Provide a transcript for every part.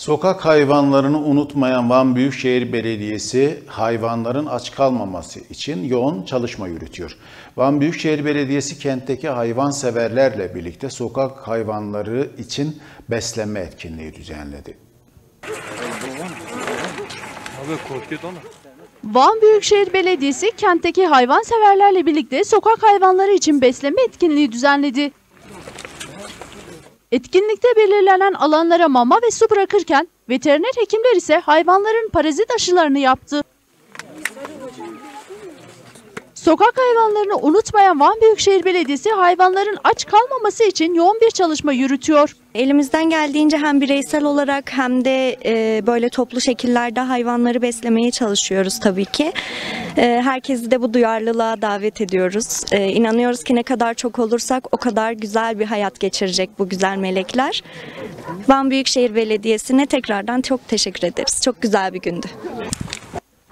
Sokak hayvanlarını unutmayan Van Büyükşehir Belediyesi hayvanların aç kalmaması için yoğun çalışma yürütüyor. Van Büyükşehir Belediyesi kentteki hayvanseverlerle birlikte sokak hayvanları için beslenme etkinliği düzenledi. Van Büyükşehir Belediyesi kentteki hayvanseverlerle birlikte sokak hayvanları için besleme etkinliği düzenledi. Etkinlikte belirlenen alanlara mama ve su bırakırken veteriner hekimler ise hayvanların parazit aşılarını yaptı. Sokak hayvanlarını unutmayan Van Büyükşehir Belediyesi hayvanların aç kalmaması için yoğun bir çalışma yürütüyor. Elimizden geldiğince hem bireysel olarak hem de e, böyle toplu şekillerde hayvanları beslemeye çalışıyoruz tabii ki. E, herkesi de bu duyarlılığa davet ediyoruz. E, inanıyoruz ki ne kadar çok olursak o kadar güzel bir hayat geçirecek bu güzel melekler. Van Büyükşehir Belediyesi'ne tekrardan çok teşekkür ederiz. Çok güzel bir gündü.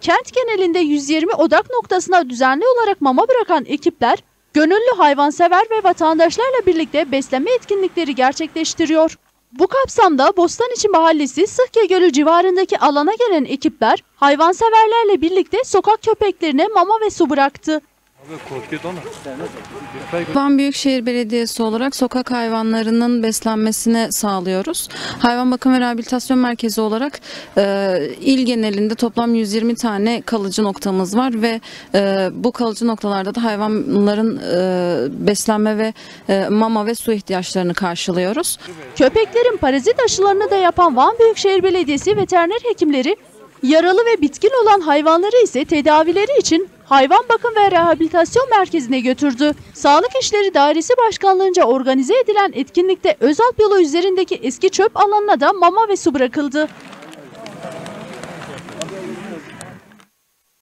Kent genelinde 120 odak noktasına düzenli olarak mama bırakan ekipler, gönüllü hayvansever ve vatandaşlarla birlikte besleme etkinlikleri gerçekleştiriyor. Bu kapsamda Bostaniçi Mahallesi Sıhke Gölü civarındaki alana gelen ekipler, hayvanseverlerle birlikte sokak köpeklerine mama ve su bıraktı. Van Büyükşehir Belediyesi olarak sokak hayvanlarının beslenmesini sağlıyoruz. Hayvan Bakım ve Rehabilitasyon Merkezi olarak e, il genelinde toplam 120 tane kalıcı noktamız var ve e, bu kalıcı noktalarda da hayvanların e, beslenme ve e, mama ve su ihtiyaçlarını karşılıyoruz. Köpeklerin parazit aşılarını da yapan Van Büyükşehir Belediyesi veteriner hekimleri, yaralı ve bitkin olan hayvanları ise tedavileri için Hayvan Bakım ve Rehabilitasyon Merkezi'ne götürdü. Sağlık İşleri Dairesi Başkanlığı'nca organize edilen etkinlikte Özalp yolu üzerindeki eski çöp alanına da mama ve su bırakıldı.